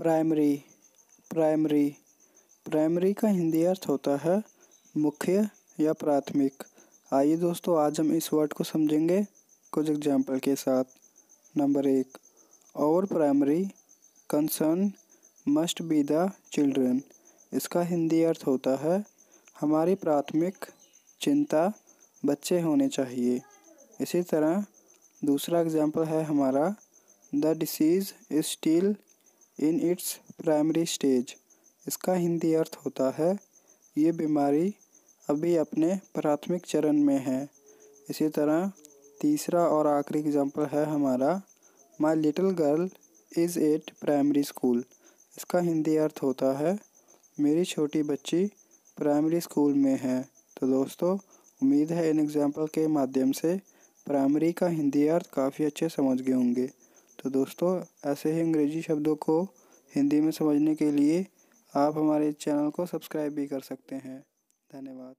Primary primary primary का हिंदी अर्थ होता है मुख्य या प्राथमिक। आइए दोस्तों, आज हम इस वर्ड को समझेंगे कुछ एग्ज़ाम्पल के साथ। नंबर एक और primary concern must be the children इसका हिंदी अर्थ होता है हमारी प्राथमिक चिंता बच्चे होने चाहिए। इसी तरह दूसरा एग्ज़ाम्पल है हमारा the disease is still in its primary stage. इसका हिंदी अर्थ होता है, ये बीमारी अभी अपने प्राथमिक चरण में है। इसी तरह, तीसरा और आखिरी एग्ज़ाम्पल है हमारा my little girl is at primary school इसका हिंदी अर्थ होता है, मेरी छोटी बच्ची प्राइमरी स्कूल में है। तो दोस्तों, उम्मीद है इन एग्ज़ाम्पल के माध्यम से प्राइमरी का हिंदी अर्थ काफ़ी अच्छे समझ गए होंगे। तो दोस्तों, ऐसे ही अंग्रेज़ी शब्दों को हिंदी में समझने के लिए आप हमारे चैनल को सब्सक्राइब भी कर सकते हैं। धन्यवाद।